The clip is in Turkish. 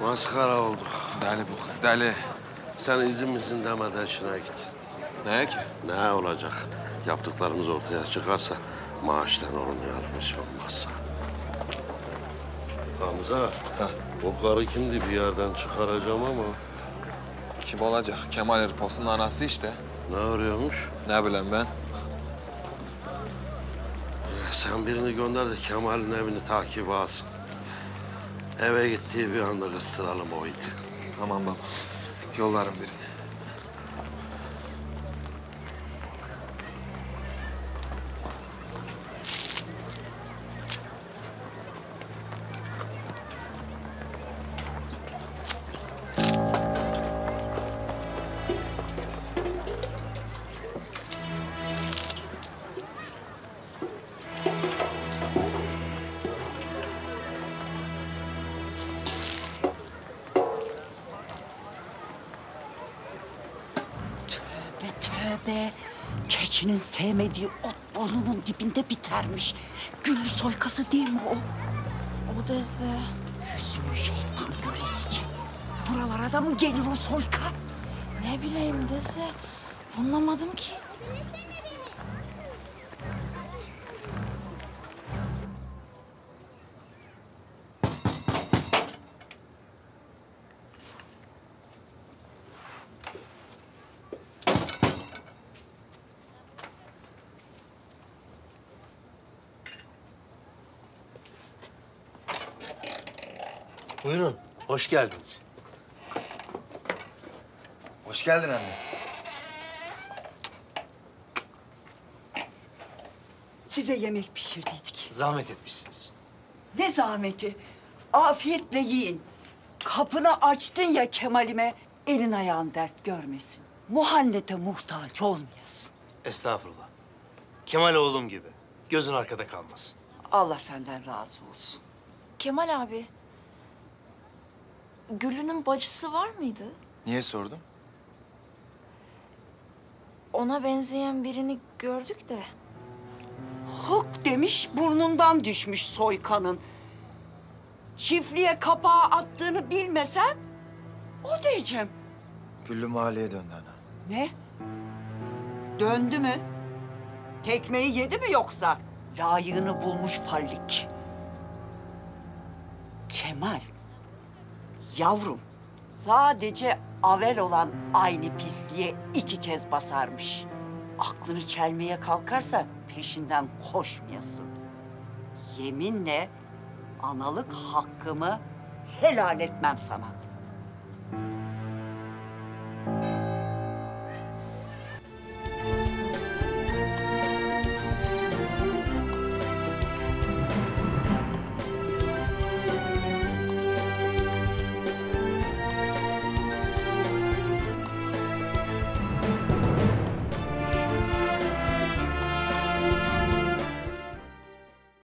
Maskara olduk. Deli bu kız deli. Sen izin misin demeden şuna git. Ne ki? Ne olacak? Yaptıklarımız ortaya çıkarsa maaştan olmayalım hiç olmazsa. Hamza, o karı kimdi bir yerden çıkaracağım ama Kim olacak? Kemal Erpos'un anası işte. ne arıyormuş? Ne bileyim ben. Sen birini gönder de Kemal'in evini takibe alsın. Eve gittiği bir anda kıstıralım o iti. Aman baba. Yollarım birini. Tövbe tövbe. Keçinin sevmediği ot burnunun dibinde bitermiş. Güllü soykası değil mi o? O dese. Yüzünü şeytan göresice. Buralara da mı gelir o soyka? Ne bileyim dese. Anlamadım ki. Buyurun, hoş geldiniz. Hoş geldin anne. Size yemek pişirdiydik. Zahmet etmişsiniz. Ne zahmeti. Afiyetle yiyin. Kapını açtın ya Kemal'ime. Elin ayağın dert görmesin. Muhannete muhtaç olmayasın. Estağfurullah. Kemal oğlum gibi. Gözün arkada kalmasın. Allah senden razı olsun. Kemal abi. Güllü'nün bacısı var mıydı? Niye sordun? Ona benzeyen birini gördük de. Huk demiş burnundan düşmüş soykanın. Çiftliğe kapağı attığını bilmesem o diyeceğim. Güllü mahalleye döndü ana. Ne? Döndü mü? Tekmeyi yedi mi yoksa? Layığını bulmuş fallik. Kemal. Yavrum. Sadece avel olan aynı pisliğe iki kez basarmış. Aklını çelmeye kalkarsa peşinden koşmayasın. Yeminle analık hakkımı helal etmem sana.